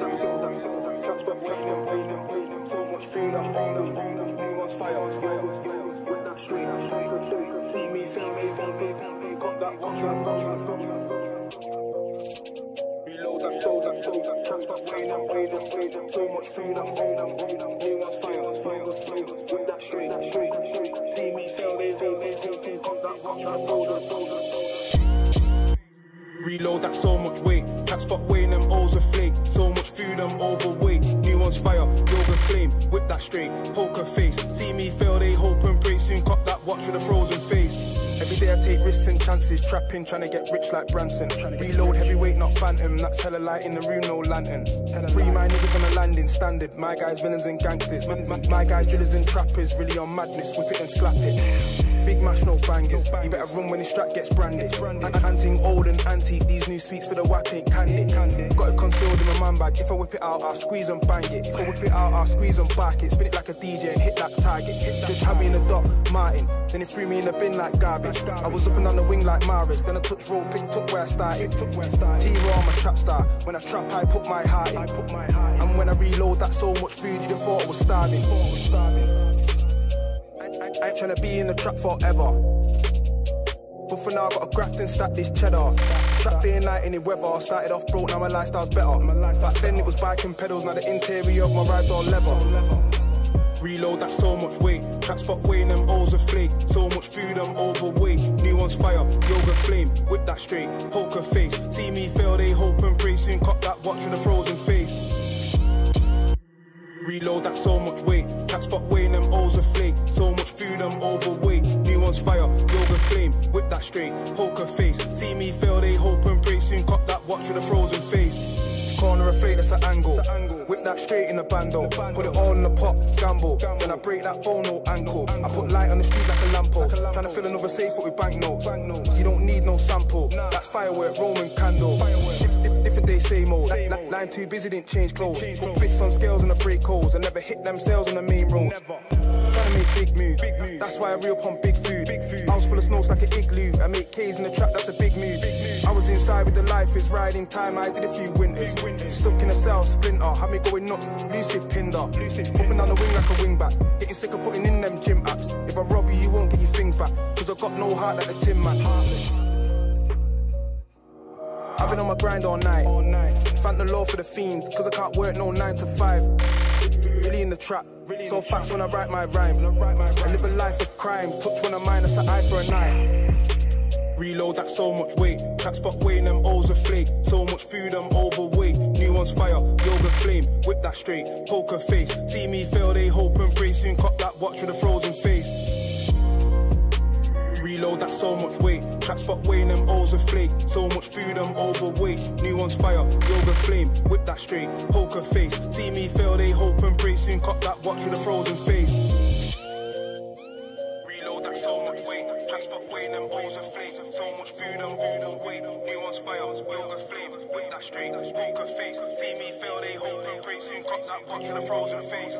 So much. Reload that, load that, load that. Transport waiting, waiting, waiting. So much food, I'm found, I'm found. New ones fire, fire, fire. With Reload that so much weight. Cat spot weighing them O's a flake. So much food, I'm overweight. New one's fire, yoga flame. Whip that straight, poker face. Risks chances, trapping, trying to get rich like Branson. Reload heavyweight, not phantom. That's hella light in the room, no lantern. Free my niggas on the landing, standard. My guys, villains and gangsters. My, my, my guys, drillers and trappers, really on madness. Whip it and slap it. Big mash, no bangers. You better run when the strap gets branded. Hunting old and antique, these new sweets for the whack ain't candy. Got it concealed in my man bag. If I whip it out, I'll squeeze and bang it. If I whip it out, I'll squeeze and back it. Spin it like a DJ and hit that target. Just had me in the dock, Martin. Then he threw me in the bin like garbage. I was up and down the wing like Maris. Then I took roll, picked took where I started. T-Raw, I'm a trap star. When I trap, I put my heart in. And when I reload, that so much food, have thought I was starving. I ain't tryna be in the trap forever. But for now, I got a graft and stack this cheddar. Trap day and night, any weather. Started off broke, now my lifestyle's better. Back then it was bike and pedals, now the interior of my ride's all leather. Reload that so much weight. Trap spot weighing them O's a flake. So much food, I'm overweight. New one's fire, yoga flame. Whip that straight, poker face. See me fail, they hope and pray. Soon cop that watch with a frozen face. Reload that so much weight. Cat spot weighing them O's a flake. So much food, I'm overweight. New one's fire, yoga flame. Whip that straight, poker face. See me fail, they hope and pray. Soon cop that watch with a frozen face. Corner of fate, that's an angle. Whip that straight in the bando. Put it all in the pot, gamble. When I break that bone, no ankle. I put light on the street like a lampo. Trying to fill another safe with banknotes. You don't need no sample. That's firework, Roman candle. Dif- Different day, same old. Li- li- Line too busy, didn't change clothes. Put bits on scales and I break holes. I never hit them sales on the main road. Trying to make big move. That's why I reel upon big food. Full of snows like an igloo. I make K's in the trap, that's a big move. I was inside with the life is riding time. I did a few winters. Stuck in a cell, splinter. Had me going nuts. Lucid pinder. Hopping down the wing like a wingback. Getting sick of putting in them gym apps. If I rob you, you won't get your things back. Cause I got no heart like the Tin Man. I've been on my grind all night. Thank the Lord for the fiends, cause I can't work no 9 to 5. Really in the trap, so facts when I write my rhymes. I live a life of crime, touch of mine, that's an eye for a night. Reload that so much weight, cat spot weighing them O's a flake. So much food, I'm overweight. New one's fire, yoga flame, whip that straight, poker face. See me fail, they hope and pray. Soon cop that watch with a frozen face. Reload that so much weight. Trap spot weighing them O's a flake. So much food, I'm overweight. New one's fire, yoga flame. Whip that straight, poker face. See me fail, they hope that watch with a frozen face. Reload that so much weight. Trap spot weighing them O's a flake. So much food, yoga flame. Whip that straight, poker face. See me fail, they hope and pray. Soon that watch with a frozen face.